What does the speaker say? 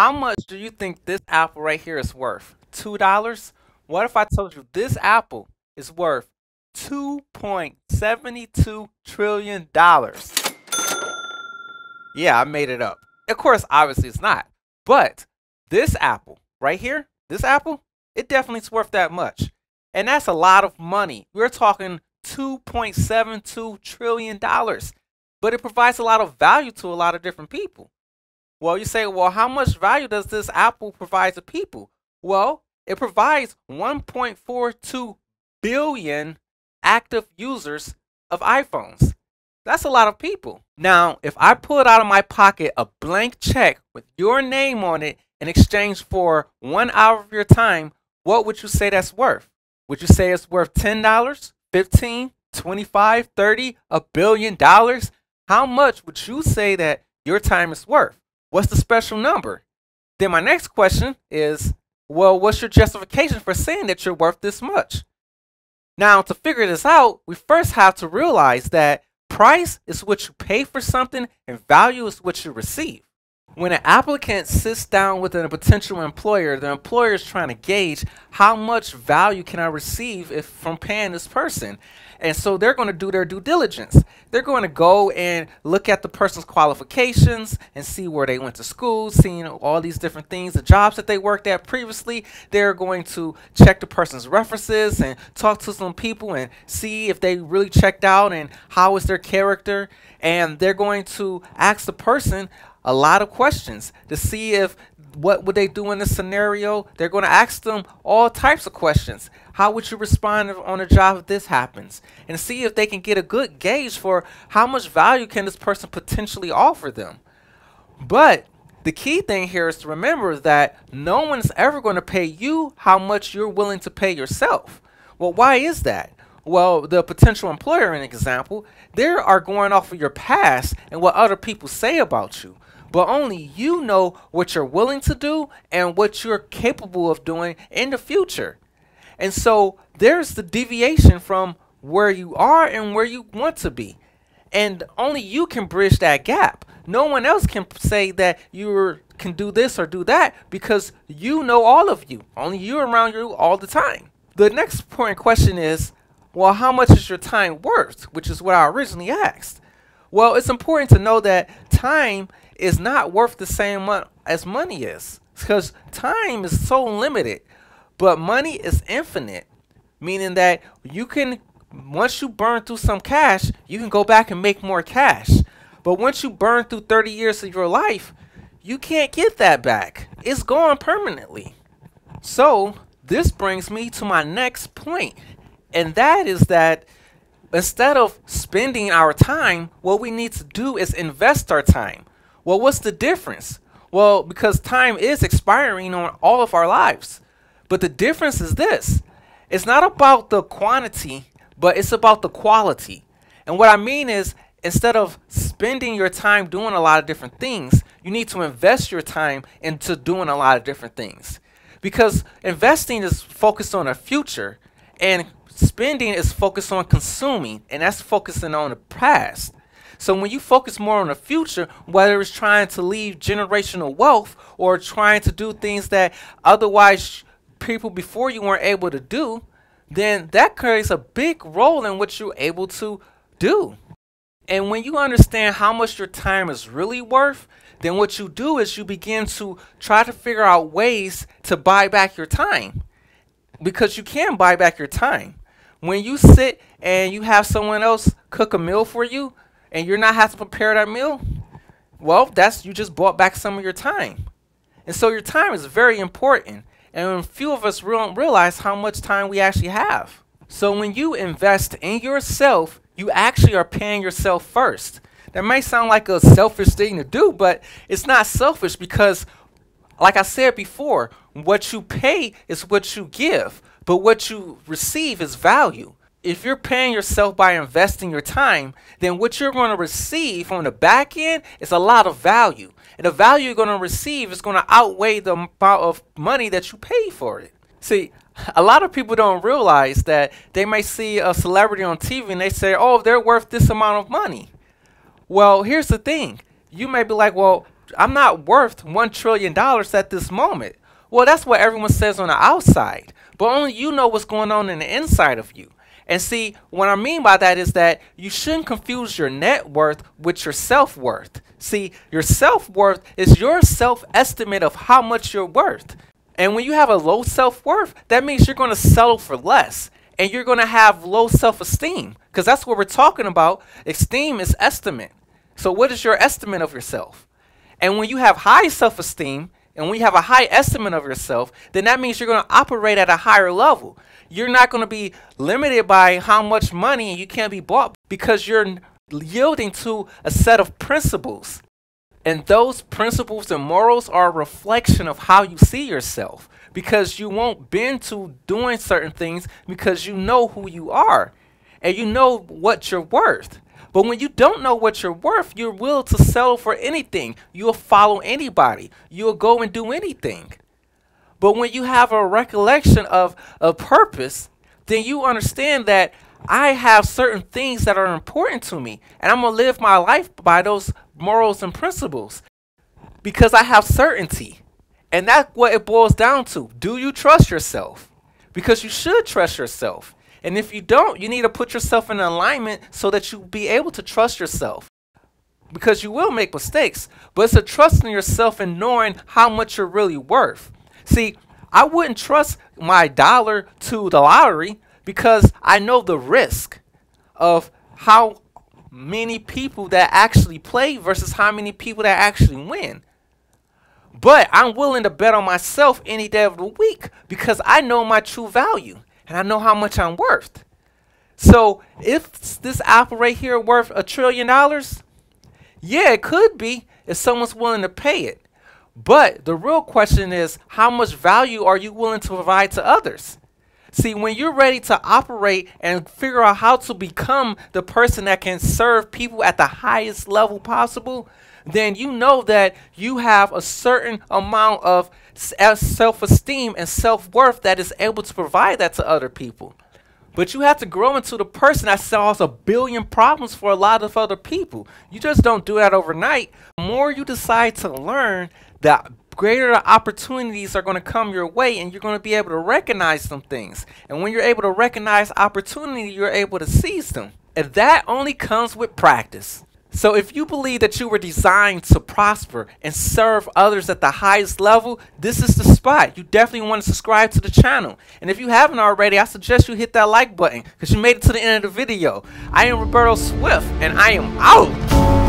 How much do you think this apple right here is worth? $2? What if I told you this apple is worth $2.72 trillion? Yeah, I made it up. Of course, obviously it's not. But this apple right here, this apple, it definitely is worth that much. And that's a lot of money. We're talking $2.72 trillion. But it provides a lot of value to a lot of different people. Well, you say, well, how much value does this Apple provide to people? Well, it provides 1.42 billion active users of iPhones. That's a lot of people. Now, if I pulled out of my pocket a blank check with your name on it in exchange for one hour of your time, what would you say that's worth? Would you say it's worth $10, 15, 25, 30, a billion dollars? How much would you say that your time is worth? What's the special number? Then my next question is, well, what's your justification for saying that you're worth this much? Now, to figure this out, we first have to realize that price is what you pay for something and value is what you receive. When an applicant sits down with a potential employer, the employer is trying to gauge how much value can I receive if from paying this person. And so they're going to do their due diligence. They're going to go and look at the person's qualifications and see where they went to school, seeing all these different things, the jobs that they worked at previously. They're going to check the person's references and talk to some people and see if they really checked out and how is their character. And they're going to ask the person a lot of questions to see if what would they do in this scenario? They're going to ask them all types of questions. How would you respond on a job if this happens? And see if they can get a good gauge for how much value can this person potentially offer them. But the key thing here is to remember that no one's ever going to pay you how much you're willing to pay yourself. Well, why is that? Well, the potential employer, in example, they are going off of your past and what other people say about you but only you know what you're willing to do and what you're capable of doing in the future. And so there's the deviation from where you are and where you want to be. And only you can bridge that gap. No one else can say that you can do this or do that because you know all of you. Only you around you all the time. The next important question is, well, how much is your time worth? Which is what I originally asked. Well, it's important to know that time is not worth the same as money is because time is so limited, but money is infinite, meaning that you can once you burn through some cash, you can go back and make more cash. But once you burn through 30 years of your life, you can't get that back. It's gone permanently. So, this brings me to my next point, and that is that instead of spending our time, what we need to do is invest our time. Well, what's the difference? Well, because time is expiring on all of our lives. But the difference is this it's not about the quantity, but it's about the quality. And what I mean is, instead of spending your time doing a lot of different things, you need to invest your time into doing a lot of different things. Because investing is focused on a future, and spending is focused on consuming, and that's focusing on the past. So when you focus more on the future, whether it's trying to leave generational wealth or trying to do things that otherwise people before you weren't able to do, then that carries a big role in what you're able to do. And when you understand how much your time is really worth, then what you do is you begin to try to figure out ways to buy back your time. Because you can buy back your time. When you sit and you have someone else cook a meal for you, and you're not having to prepare that meal, well, that's you just bought back some of your time. And so your time is very important. And few of us realize how much time we actually have. So when you invest in yourself, you actually are paying yourself first. That may sound like a selfish thing to do, but it's not selfish because, like I said before, what you pay is what you give, but what you receive is value if you're paying yourself by investing your time, then what you're going to receive on the back end is a lot of value. And the value you're going to receive is going to outweigh the amount of money that you pay for it. See, a lot of people don't realize that they may see a celebrity on TV and they say, oh, they're worth this amount of money. Well, here's the thing. You may be like, well, I'm not worth one trillion dollars at this moment. Well, that's what everyone says on the outside, but only you know what's going on in the inside of you. And see, what I mean by that is that you shouldn't confuse your net worth with your self worth. See, your self worth is your self estimate of how much you're worth. And when you have a low self worth, that means you're going to settle for less and you're going to have low self esteem because that's what we're talking about. Esteem is estimate. So, what is your estimate of yourself? And when you have high self esteem and when you have a high estimate of yourself, then that means you're going to operate at a higher level. You're not going to be limited by how much money you can't be bought because you're yielding to a set of principles. And those principles and morals are a reflection of how you see yourself because you won't bend to doing certain things because you know who you are and you know what you're worth. But when you don't know what you're worth, you're willing to settle for anything. You'll follow anybody. You'll go and do anything. But when you have a recollection of a purpose, then you understand that I have certain things that are important to me, and I'm going to live my life by those morals and principles because I have certainty. And that's what it boils down to. Do you trust yourself? Because you should trust yourself. And if you don't, you need to put yourself in alignment so that you be able to trust yourself. Because you will make mistakes, but it's a trust in yourself and knowing how much you're really worth. See, I wouldn't trust my dollar to the lottery because I know the risk of how many people that actually play versus how many people that actually win. But I'm willing to bet on myself any day of the week because I know my true value and I know how much I'm worth. So if this apple right here worth a trillion dollars, yeah, it could be if someone's willing to pay it. But the real question is how much value are you willing to provide to others? See, when you're ready to operate and figure out how to become the person that can serve people at the highest level possible, then you know that you have a certain amount of uh, self esteem and self worth that is able to provide that to other people. But you have to grow into the person that solves a billion problems for a lot of other people. You just don't do that overnight. The more you decide to learn, the greater opportunities are going to come your way and you're going to be able to recognize some things. And when you're able to recognize opportunity, you're able to seize them. And that only comes with practice. So if you believe that you were designed to prosper and serve others at the highest level, this is the spot. You definitely want to subscribe to the channel. And if you haven't already, I suggest you hit that like button because you made it to the end of the video. I am Roberto Swift and I am out.